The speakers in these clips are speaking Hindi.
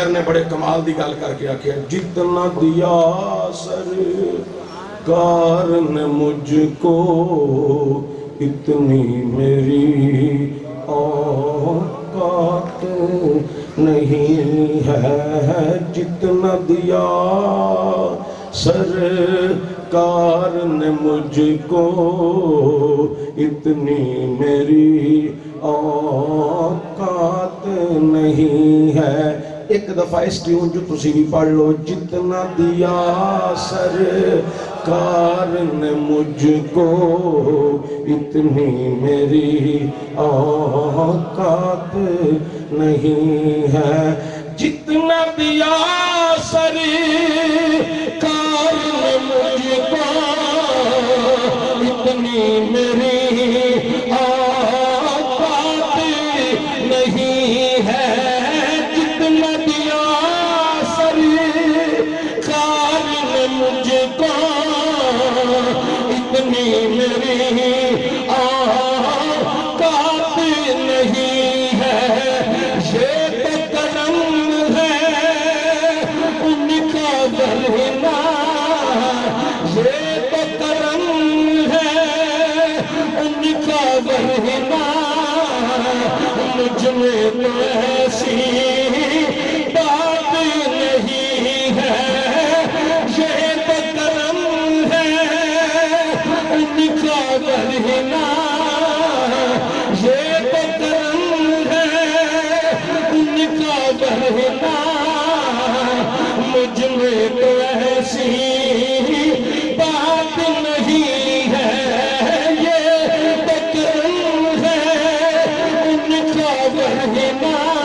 शायर ने बड़े कमाल की गल करके आखिया, जितना दिया सरकार ने मुझको, इतनी मेरी औकात नहीं है। जितना दिया सरकार ने मुझको, इतनी मेरी औकात नहीं है। एक दफ़ा इस ट्यून जो तुसी भी पढ़ लो, जितना दिया सरकार ने मुझको, इतनी मेरी औकात नहीं है। जितना दिया सरकार ने मुझको, इतनी मेरी मुझको इतनी मेरी औकात नहीं है। ये तो करम है उनका बरना ये तो करम है उनका बरना मुझ तो ऐसी उनका बरना ये तो है, उनका बरना मुझमें तो ऐसी बात नहीं है ये तो है उनका बरना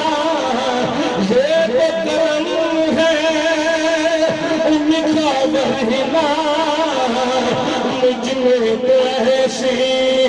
उनका